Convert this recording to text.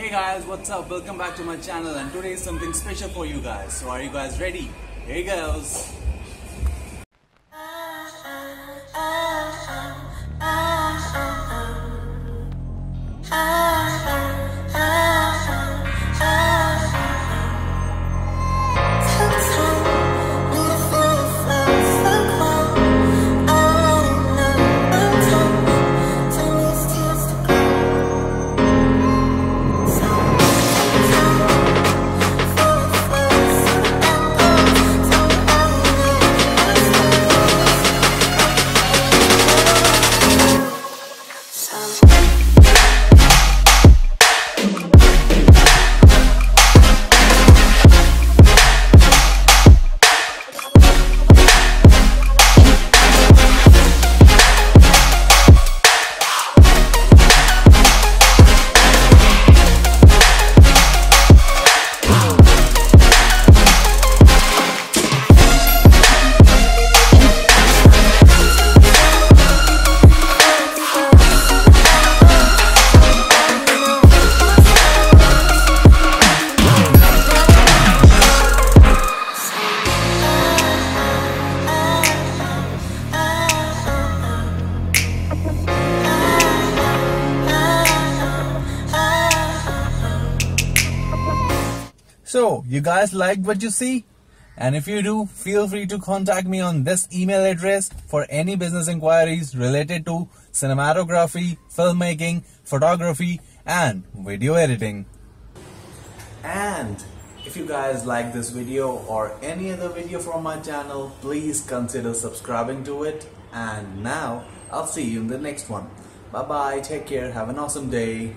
Hey guys, what's up? Welcome back to my channel and today is something special for you guys. So are you guys ready? It goes. So, you guys liked what you see? And if you do, feel free to contact me on this email address for any business inquiries related to cinematography, filmmaking, photography, and video editing. And if you guys like this video or any other video from my channel, please consider subscribing to it. And now, I'll see you in the next one. Bye bye, take care, have an awesome day.